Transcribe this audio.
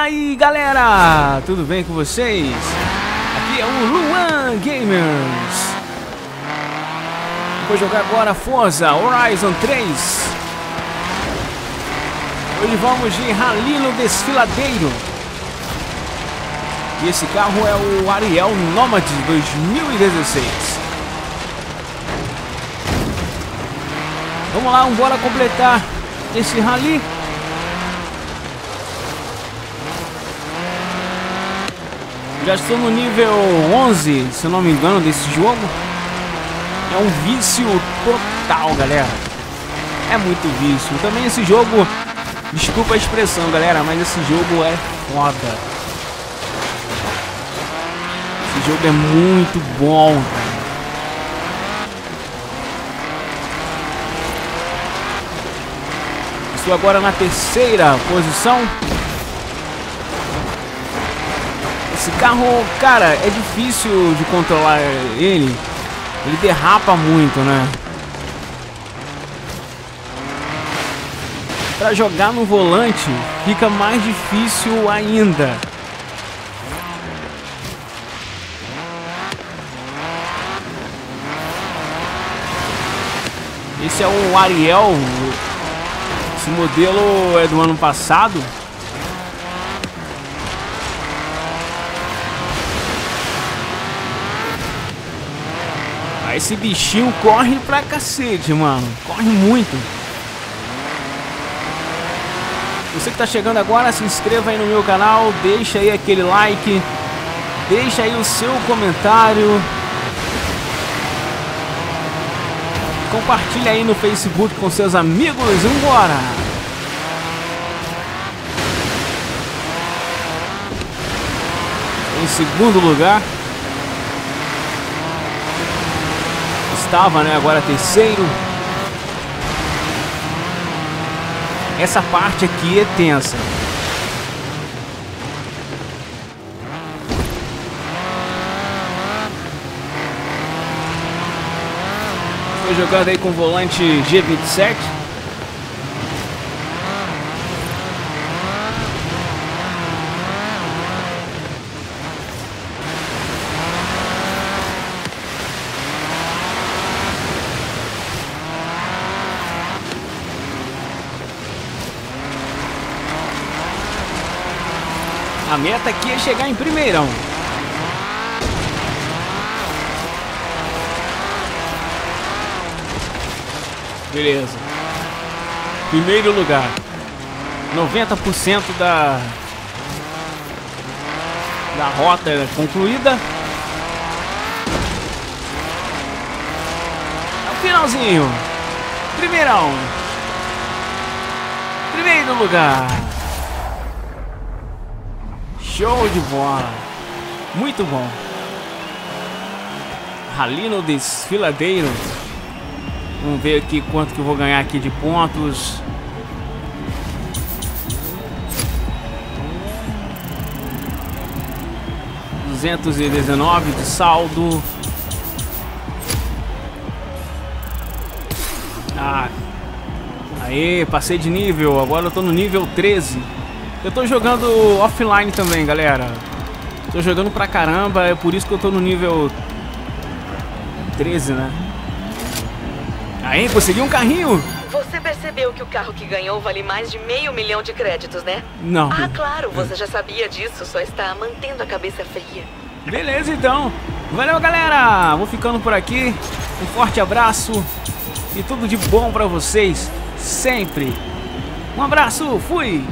aí galera, tudo bem com vocês? Aqui é o Luan Gamers. Vou jogar agora Forza Horizon 3 Hoje vamos de no Desfiladeiro. E esse carro é o Ariel Nomad 2016 Vamos lá, vamos completar esse rally Já estou no nível 11, se não me engano, desse jogo. É um vício total, galera. É muito vício. Também esse jogo, desculpa a expressão, galera, mas esse jogo é foda. Esse jogo é muito bom. Estou agora na terceira posição. Esse carro, cara, é difícil de controlar ele. Ele derrapa muito, né? Para jogar no volante fica mais difícil ainda. Esse é o Ariel. Esse modelo é do ano passado. Esse bichinho corre pra cacete, mano. Corre muito. Você que tá chegando agora, se inscreva aí no meu canal, deixa aí aquele like, deixa aí o seu comentário. Compartilha aí no Facebook com seus amigos. Vambora! Em segundo lugar, estava, né? Agora terceiro. Essa parte aqui é tensa. Estou jogando aí com o volante G27. A meta aqui é chegar em primeirão. Beleza. Primeiro lugar. 90% da da rota concluída. É finalzinho. Primeirão. Primeiro lugar. Show de bola. Muito bom. Rally no desfiladeiro. Vamos ver aqui quanto que eu vou ganhar aqui de pontos. Duzentos e dezenove de saldo. Ah, aí passei de nível. Agora eu tô no nível 13. Eu tô jogando offline também, galera. Tô jogando pra caramba, é por isso que eu tô no nível 13, né? Aí, consegui um carrinho! Você percebeu que o carro que ganhou vale mais de meio milhão de créditos, né? Não. Ah, claro, você já sabia disso, só está mantendo a cabeça fria. Beleza, então. Valeu, galera! Vou ficando por aqui. Um forte abraço e tudo de bom pra vocês, sempre. Um abraço, fui!